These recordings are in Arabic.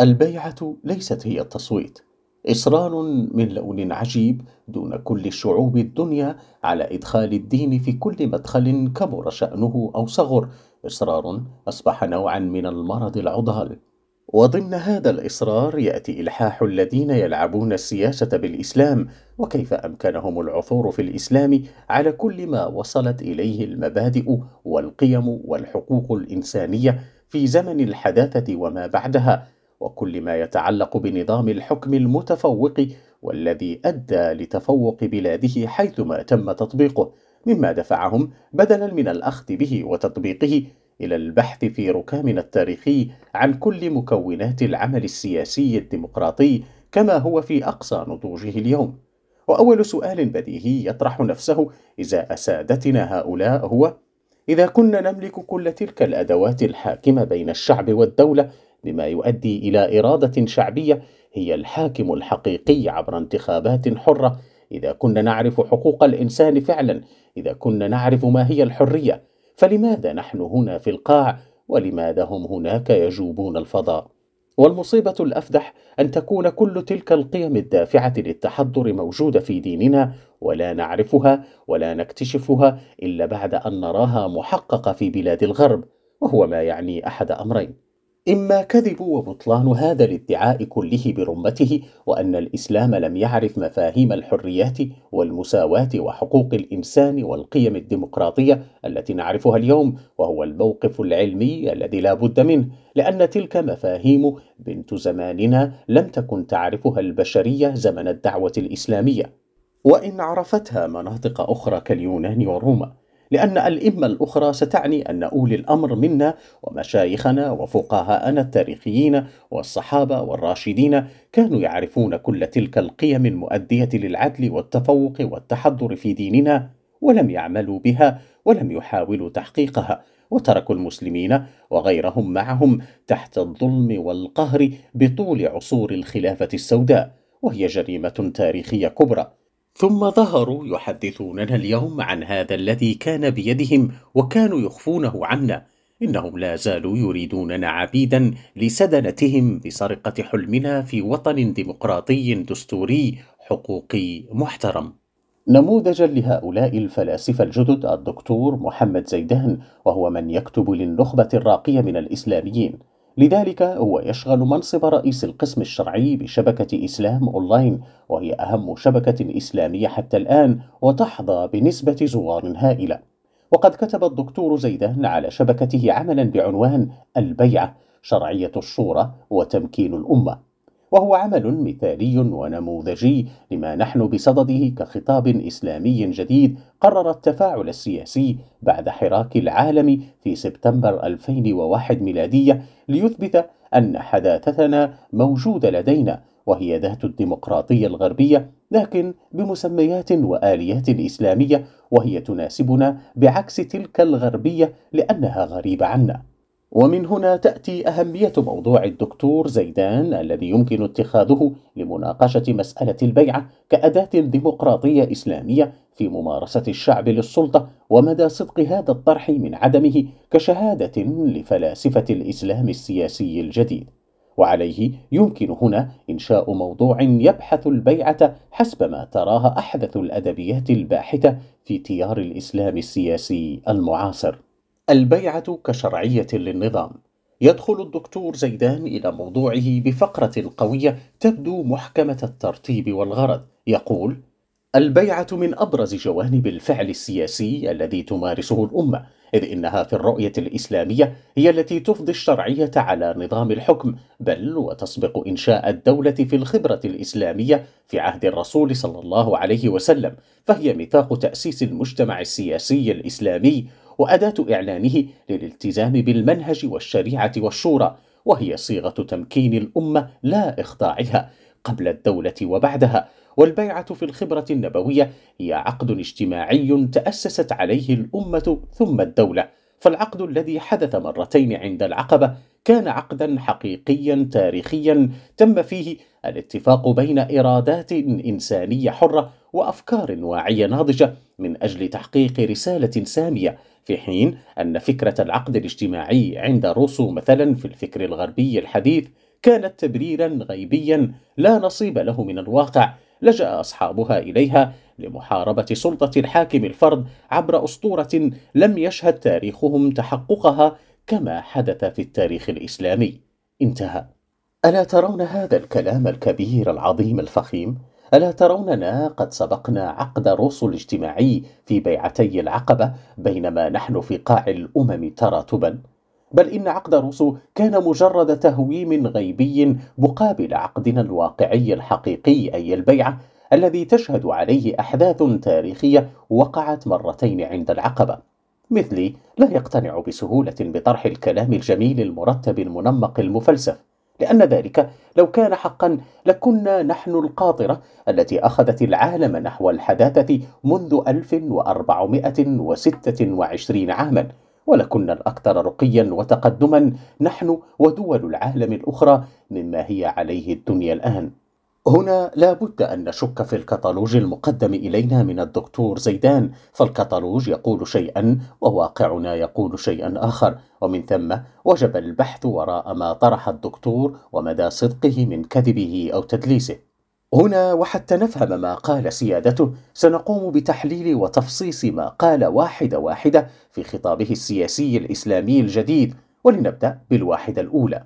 البيعة ليست هي التصويت. إصرار من لون عجيب دون كل شعوب الدنيا على إدخال الدين في كل مدخل كبر شأنه أو صغر. إصرار أصبح نوعا من المرض العضال. وضمن هذا الإصرار يأتي إلحاح الذين يلعبون السياسة بالإسلام وكيف أمكنهم العثور في الإسلام على كل ما وصلت إليه المبادئ والقيم والحقوق الإنسانية في زمن الحداثة وما بعدها. وكل ما يتعلق بنظام الحكم المتفوق والذي أدى لتفوق بلاده حيثما تم تطبيقه مما دفعهم بدلا من الأخذ به وتطبيقه إلى البحث في ركامنا التاريخي عن كل مكونات العمل السياسي الديمقراطي كما هو في أقصى نضوجه اليوم. وأول سؤال بديهي يطرح نفسه إذا أسادتنا هؤلاء هو إذا كنا نملك كل تلك الأدوات الحاكمة بين الشعب والدولة بما يؤدي إلى إرادة شعبية هي الحاكم الحقيقي عبر انتخابات حرة. إذا كنا نعرف حقوق الإنسان فعلا إذا كنا نعرف ما هي الحرية فلماذا نحن هنا في القاع؟ ولماذا هم هناك يجوبون الفضاء؟ والمصيبة الأفدح أن تكون كل تلك القيم الدافعة للتحضر موجودة في ديننا ولا نعرفها ولا نكتشفها إلا بعد أن نراها محققة في بلاد الغرب وهو ما يعني أحد أمرين. إما كذب وبطلان هذا الادعاء كله برمته وأن الإسلام لم يعرف مفاهيم الحريات والمساواة وحقوق الإنسان والقيم الديمقراطية التي نعرفها اليوم وهو الموقف العلمي الذي لا بد منه لأن تلك مفاهيم بنت زماننا لم تكن تعرفها البشرية زمن الدعوة الإسلامية. وإن عرفتها مناطق أخرى كاليونان وروما. لأن الإمة الأخرى ستعني أن أولي الأمر منا ومشايخنا وفقهاءنا التاريخيين والصحابة والراشدين كانوا يعرفون كل تلك القيم المؤدية للعدل والتفوق والتحضر في ديننا ولم يعملوا بها ولم يحاولوا تحقيقها وتركوا المسلمين وغيرهم معهم تحت الظلم والقهر بطول عصور الخلافة السوداء وهي جريمة تاريخية كبرى ثم ظهروا يحدثوننا اليوم عن هذا الذي كان بيدهم وكانوا يخفونه عنا. إنهم لا زالوا يريدوننا عبيدا لسدنتهم بسرقة حلمنا في وطن ديمقراطي دستوري حقوقي محترم. نموذجا لهؤلاء الفلاسفة الجدد الدكتور محمد زيدان وهو من يكتب للنخبة الراقية من الإسلاميين. لذلك هو يشغل منصب رئيس القسم الشرعي بشبكة إسلام أونلاين وهي أهم شبكة إسلامية حتى الآن وتحظى بنسبة زوار هائلة. وقد كتب الدكتور زيدان على شبكته عملا بعنوان البيعة شرعية الشورى وتمكين الأمة. وهو عمل مثالي ونموذجي لما نحن بصدده كخطاب إسلامي جديد قرر التفاعل السياسي بعد حراك العالم في سبتمبر 2001 ميلادية ليثبت أن حداثتنا موجودة لدينا وهي ذات الديمقراطية الغربية لكن بمسميات وآليات إسلامية وهي تناسبنا بعكس تلك الغربية لأنها غريبة عنا. ومن هنا تأتي أهمية موضوع الدكتور زيدان الذي يمكن اتخاذه لمناقشة مسألة البيعة كأداة ديمقراطية إسلامية في ممارسة الشعب للسلطة ومدى صدق هذا الطرح من عدمه كشهادة لفلاسفة الإسلام السياسي الجديد. وعليه يمكن هنا إنشاء موضوع يبحث البيعة حسب ما تراها أحدث الأدبيات الباحثة في تيار الإسلام السياسي المعاصر. البيعة كشرعية للنظام. يدخل الدكتور زيدان إلى موضوعه بفقرة قوية تبدو محكمة الترتيب والغرض. يقول البيعة من أبرز جوانب الفعل السياسي الذي تمارسه الأمة إذ إنها في الرؤية الإسلامية هي التي تفضي الشرعية على نظام الحكم بل وتسبق إنشاء الدولة في الخبرة الإسلامية في عهد الرسول صلى الله عليه وسلم فهي ميثاق تأسيس المجتمع السياسي الإسلامي وأداة إعلانه للالتزام بالمنهج والشريعة والشورى وهي صيغة تمكين الأمة لا إخضاعها قبل الدولة وبعدها. والبيعة في الخبرة النبوية هي عقد اجتماعي تأسست عليه الأمة ثم الدولة. فالعقد الذي حدث مرتين عند العقبة كان عقدا حقيقيا تاريخيا تم فيه الاتفاق بين إرادات إنسانية حرة وأفكار واعية ناضجة من أجل تحقيق رسالة سامية في حين أن فكرة العقد الاجتماعي عند روسو مثلا في الفكر الغربي الحديث كانت تبريرا غيبيا لا نصيب له من الواقع لجأ أصحابها إليها لمحاربة سلطة الحاكم الفرد عبر أسطورة لم يشهد تاريخهم تحققها كما حدث في التاريخ الإسلامي انتهى ألا ترون هذا الكلام الكبير العظيم الفخيم؟ ألا تروننا قد سبقنا عقد روسو الاجتماعي في بيعتي العقبة بينما نحن في قاع الأمم تراتبا؟ بل إن عقد روسو كان مجرد تهويم غيبي مقابل عقدنا الواقعي الحقيقي أي البيعة الذي تشهد عليه أحداث تاريخية وقعت مرتين عند العقبة مثلي لا يقتنع بسهولة بطرح الكلام الجميل المرتب المنمق المفلسف لأن ذلك لو كان حقا لكنا نحن القاطرة التي أخذت العالم نحو الحداثة منذ 1426 عاما ولكنا الأكثر رقيا وتقدما نحن ودول العالم الأخرى مما هي عليه الدنيا الآن. هنا لا بد أن نشك في الكتالوج المقدم إلينا من الدكتور زيدان فالكتالوج يقول شيئا وواقعنا يقول شيئا آخر. ومن ثم وجب البحث وراء ما طرح الدكتور ومدى صدقه من كذبه أو تدليسه. هنا وحتى نفهم ما قال سيادته سنقوم بتحليل وتفصيص ما قال واحدة واحدة في خطابه السياسي الإسلامي الجديد ولنبدأ بالواحدة الأولى.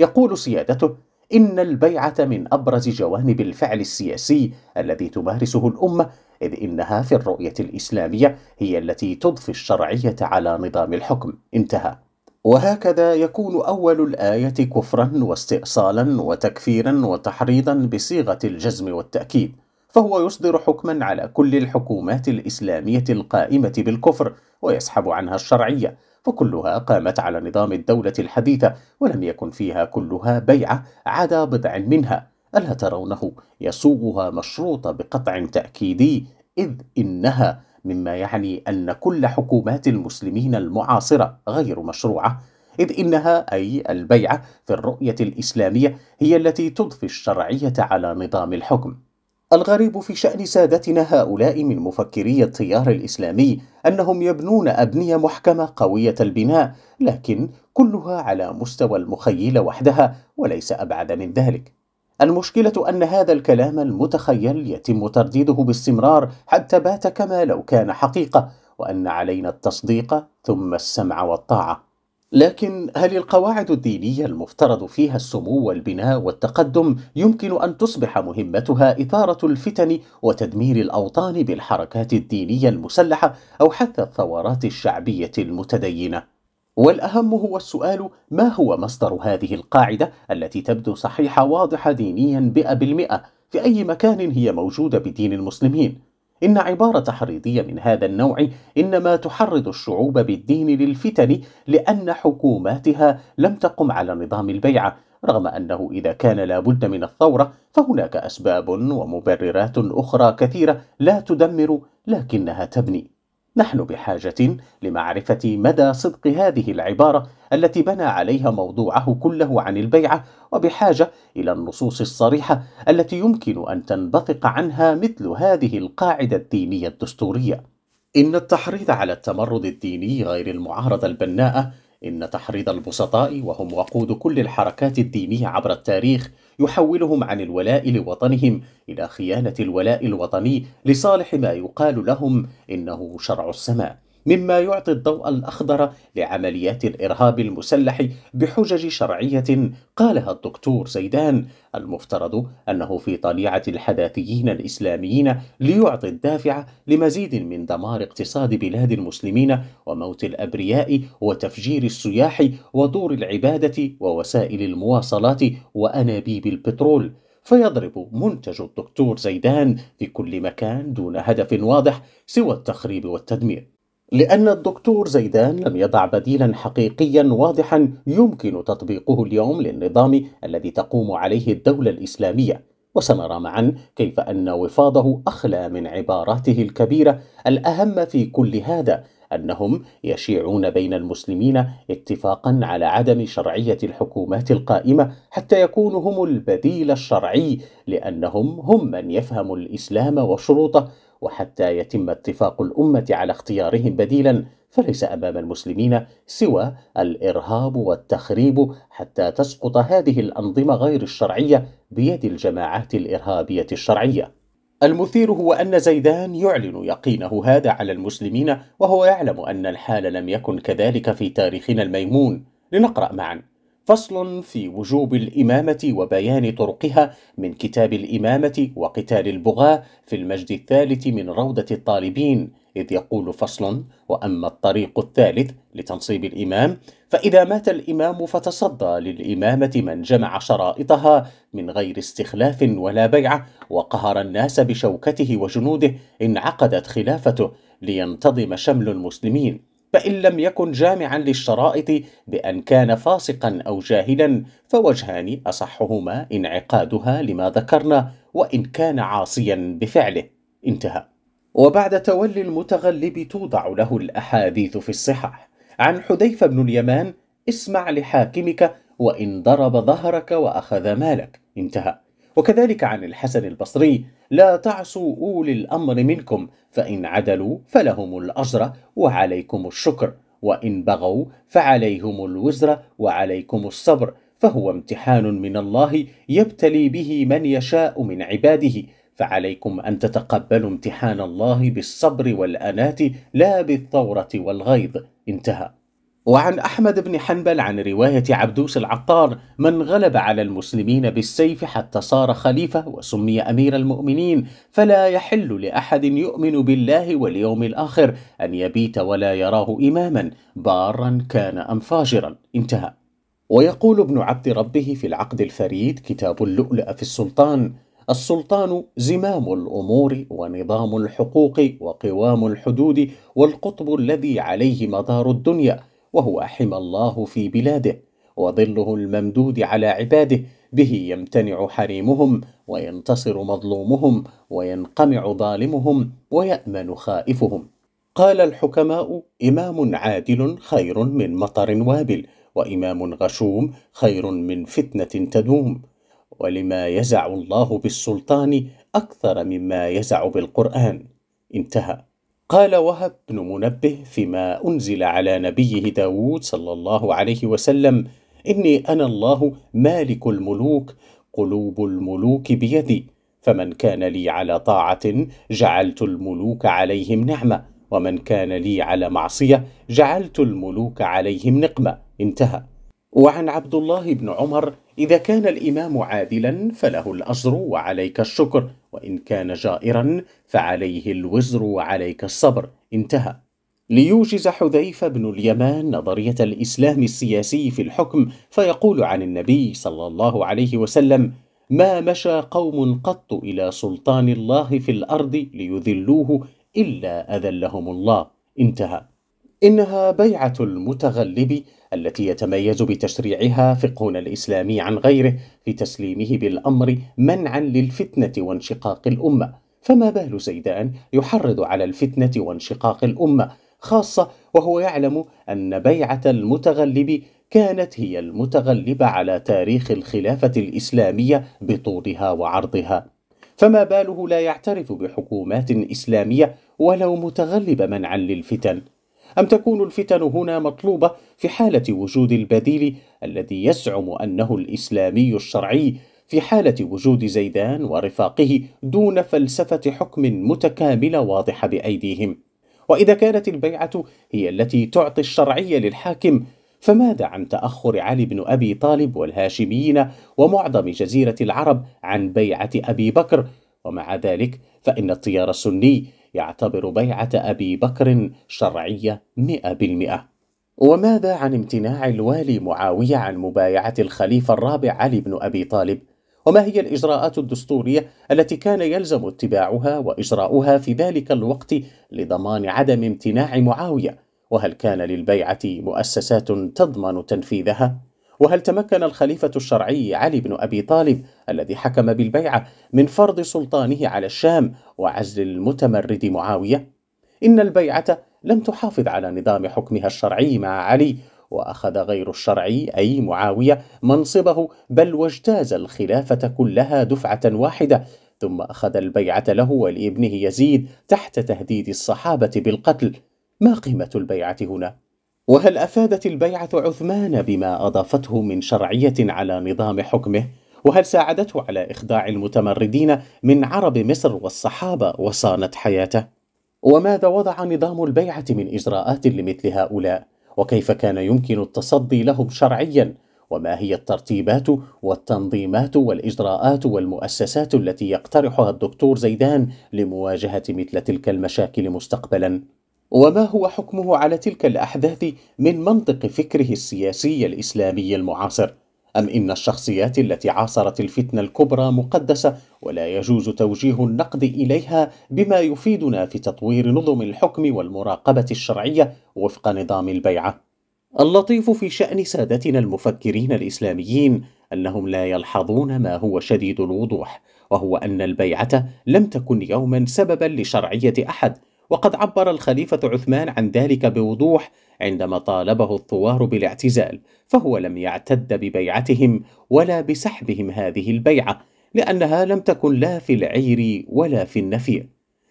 يقول سيادته إن البيعة من أبرز جوانب الفعل السياسي الذي تمارسه الأمة إذ إنها في الرؤية الإسلامية هي التي تضفي الشرعية على نظام الحكم. انتهى. وهكذا يكون أول الآية كفرا واستئصالا وتكفيرا وتحريضا بصيغة الجزم والتأكيد فهو يصدر حكما على كل الحكومات الإسلامية القائمة بالكفر ويسحب عنها الشرعية فكلها قامت على نظام الدولة الحديثة ولم يكن فيها كلها بيعة عدا بضع منها ألا ترونه يصوغها مشروطة بقطع تأكيدي إذ إنها مما يعني أن كل حكومات المسلمين المعاصرة غير مشروعة إذ إنها أي البيعة في الرؤية الإسلامية هي التي تضفي الشرعية على نظام الحكم. الغريب في شأن سادتنا هؤلاء من مفكري التيار الإسلامي أنهم يبنون أبنية محكمة قوية البناء لكن كلها على مستوى المخيلة وحدها وليس أبعد من ذلك. المشكلة أن هذا الكلام المتخيل يتم ترديده باستمرار حتى بات كما لو كان حقيقة وأن علينا التصديق ثم السمع والطاعة. لكن هل القواعد الدينية المفترض فيها السمو والبناء والتقدم يمكن أن تصبح مهمتها إثارة الفتن وتدمير الأوطان بالحركات الدينية المسلحة أو حتى الثورات الشعبية المتدينة؟ والأهم هو السؤال ما هو مصدر هذه القاعدة التي تبدو صحيحة واضحة دينيا مئة بالمئة في أي مكان هي موجودة بدين المسلمين إن عبارة تحريضية من هذا النوع إنما تحرض الشعوب بالدين للفتن لأن حكوماتها لم تقم على نظام البيعة رغم أنه إذا كان لابد من الثورة فهناك أسباب ومبررات أخرى كثيرة لا تدمر لكنها تبني. نحن بحاجة لمعرفة مدى صدق هذه العبارة التي بنى عليها موضوعه كله عن البيعة وبحاجة إلى النصوص الصريحة التي يمكن أن تنبثق عنها مثل هذه القاعدة الدينية الدستورية. إن التحريض على التمرد الديني غير المعارضة البناءة إن تحريض البسطاء وهم وقود كل الحركات الدينية عبر التاريخ يحولهم عن الولاء لوطنهم إلى خيانة الولاء الوطني لصالح ما يقال لهم إنه شرع السماء. مما يعطي الضوء الأخضر لعمليات الإرهاب المسلح بحجج شرعية قالها الدكتور زيدان. المفترض أنه في طليعة الحداثيين الإسلاميين ليعطي الدافع لمزيد من دمار اقتصاد بلاد المسلمين وموت الأبرياء وتفجير السياح ودور العبادة ووسائل المواصلات وأنابيب البترول. فيضرب منتج الدكتور زيدان في كل مكان دون هدف واضح سوى التخريب والتدمير. لأن الدكتور زيدان لم يضع بديلا حقيقيا واضحا يمكن تطبيقه اليوم للنظام الذي تقوم عليه الدولة الإسلامية. وسنرى معا كيف أن وفاضه أخلى من عباراته الكبيرة. الأهم في كل هذا أنهم يشيعون بين المسلمين اتفاقا على عدم شرعية الحكومات القائمة حتى يكونوا هم البديل الشرعي لأنهم هم من يفهم الإسلام وشروطه وحتى يتم اتفاق الأمة على اختيارهم بديلا فليس أمام المسلمين سوى الإرهاب والتخريب حتى تسقط هذه الأنظمة غير الشرعية بيد الجماعات الإرهابية الشرعية. المثير هو أن زيدان يعلن يقينه هذا على المسلمين وهو يعلم أن الحال لم يكن كذلك في تاريخنا الميمون. لنقرأ معا. فصل في وجوب الإمامة وبيان طرقها من كتاب الإمامة وقتال البغاة في المجد الثالث من روضة الطالبين إذ يقول فصل وأما الطريق الثالث لتنصيب الإمام فإذا مات الإمام فتصدى للإمامة من جمع شرائطها من غير استخلاف ولا بيعة وقهر الناس بشوكته وجنوده انعقدت خلافته لينتظم شمل المسلمين. فإن لم يكن جامعا للشرائط بأن كان فاسقا أو جاهلا فوجهان أصحهما انعقادها لما ذكرنا وإن كان عاصيا بفعله. انتهى. وبعد تولي المتغلب توضع له الأحاديث في الصحاح. عن حذيفة بن اليمان اسمع لحاكمك وإن ضرب ظهرك وأخذ مالك. انتهى. وكذلك عن الحسن البصري لا تعصوا أولي الأمر منكم فإن عدلوا فلهم الأجر وعليكم الشكر وإن بغوا فعليهم الوزر وعليكم الصبر فهو امتحان من الله يبتلي به من يشاء من عباده فعليكم أن تتقبلوا امتحان الله بالصبر والأنات لا بالثورة والغيظ. انتهى. وعن أحمد بن حنبل عن رواية عبدوس العطار من غلب على المسلمين بالسيف حتى صار خليفة وسمي أمير المؤمنين فلا يحل لأحد يؤمن بالله واليوم الآخر أن يبيت ولا يراه إماما بارا كان أم فاجرا. انتهى. ويقول ابن عبد ربه في العقد الفريد كتاب اللؤلؤ في السلطان السلطان زمام الأمور ونظام الحقوق وقوام الحدود والقطب الذي عليه مدار الدنيا وهو حمى الله في بلاده وظله الممدود على عباده به يمتنع حريمهم وينتصر مظلومهم وينقمع ظالمهم ويأمن خائفهم. قال الحكماء إمام عادل خير من مطر وابل وإمام غشوم خير من فتنة تدوم. ولما يزع الله بالسلطان أكثر مما يزع بالقرآن. انتهى. قال وهب بن منبه فيما أنزل على نبيه داود صلى الله عليه وسلم إني أنا الله مالك الملوك قلوب الملوك بيدي فمن كان لي على طاعة جعلت الملوك عليهم نعمة ومن كان لي على معصية جعلت الملوك عليهم نقمة. انتهى. وعن عبد الله بن عمر إذا كان الإمام عادلا فله الأجر وعليك الشكر. وإن كان جائرا فعليه الوزر وعليك الصبر. انتهى. ليوجز حذيفة بن اليمان نظرية الإسلام السياسي في الحكم فيقول عن النبي صلى الله عليه وسلم ما مشى قوم قط إلى سلطان الله في الأرض ليذلوه إلا أذلهم الله. انتهى. إنها بيعة المتغلب التي يتميز بتشريعها فقهنا الإسلامي عن غيره في تسليمه بالأمر منعا للفتنة وانشقاق الأمة. فما بال زيدان يحرض على الفتنة وانشقاق الأمة؟ خاصة وهو يعلم أن بيعة المتغلب كانت هي المتغلبة على تاريخ الخلافة الإسلامية بطولها وعرضها. فما باله لا يعترف بحكومات إسلامية ولو متغلبة منعا للفتن. أم تكون الفتن هنا مطلوبة في حالة وجود البديل الذي يزعم أنه الإسلامي الشرعي في حالة وجود زيدان ورفاقه دون فلسفة حكم متكاملة واضحة بأيديهم؟ وإذا كانت البيعة هي التي تعطي الشرعية للحاكم فماذا عن تأخر علي بن أبي طالب والهاشميين ومعظم جزيرة العرب عن بيعة أبي بكر؟ ومع ذلك فإن التيار السني يعتبر بيعة أبي بكر شرعية مئة بالمئة وماذا عن امتناع الوالي معاوية عن مبايعة الخليفة الرابع علي بن أبي طالب؟ وما هي الإجراءات الدستورية التي كان يلزم اتباعها وإجراؤها في ذلك الوقت لضمان عدم امتناع معاوية؟ وهل كان للبيعة مؤسسات تضمن تنفيذها؟ وهل تمكن الخليفة الشرعي علي بن أبي طالب الذي حكم بالبيعة من فرض سلطانه على الشام وعزل المتمرد معاوية؟ إن البيعة لم تحافظ على نظام حكمها الشرعي مع علي وأخذ غير الشرعي أي معاوية منصبه بل واجتاز الخلافة كلها دفعة واحدة ثم أخذ البيعة له ولابنه يزيد تحت تهديد الصحابة بالقتل ما قيمة البيعة هنا؟ وهل أفادت البيعة عثمان بما أضافته من شرعية على نظام حكمه؟ وهل ساعدته على إخضاع المتمردين من عرب مصر والصحابة وصانت حياته؟ وماذا وضع نظام البيعة من إجراءات لمثل هؤلاء؟ وكيف كان يمكن التصدي لهم شرعيا؟ وما هي الترتيبات والتنظيمات والإجراءات والمؤسسات التي يقترحها الدكتور زيدان لمواجهة مثل تلك المشاكل مستقبلا؟ وما هو حكمه على تلك الأحداث من منطق فكره السياسي الإسلامي المعاصر؟ أم إن الشخصيات التي عاصرت الفتنة الكبرى مقدسة ولا يجوز توجيه النقد إليها بما يفيدنا في تطوير نظم الحكم والمراقبة الشرعية وفق نظام البيعة؟ اللطيف في شأن سادتنا المفكرين الإسلاميين أنهم لا يلحظون ما هو شديد الوضوح وهو أن البيعة لم تكن يوما سببا لشرعية أحد وقد عبر الخليفة عثمان عن ذلك بوضوح عندما طالبه الثوار بالاعتزال فهو لم يعتد ببيعتهم ولا بسحبهم هذه البيعة لأنها لم تكن لا في العير ولا في النفي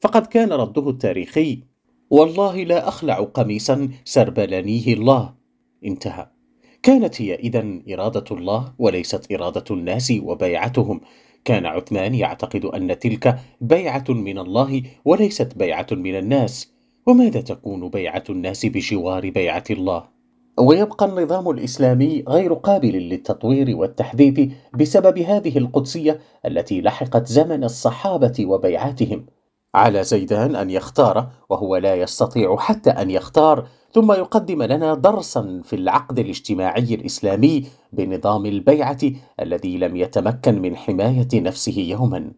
فقد كان رده التاريخي والله لا أخلع قميصا سربلنيه الله. انتهى. كانت هي إذا إرادة الله وليست إرادة الناس وبيعتهم. كان عثمان يعتقد أن تلك بيعة من الله وليست بيعة من الناس وماذا تكون بيعة الناس بجوار بيعة الله؟ ويبقى النظام الإسلامي غير قابل للتطوير والتحديث بسبب هذه القدسية التي لحقت زمن الصحابة وبيعاتهم على زيدان أن يختار وهو لا يستطيع حتى أن يختار ثم يقدم لنا درسا في العقد الاجتماعي الإسلامي بنظام البيعة الذي لم يتمكن من حماية نفسه يوما.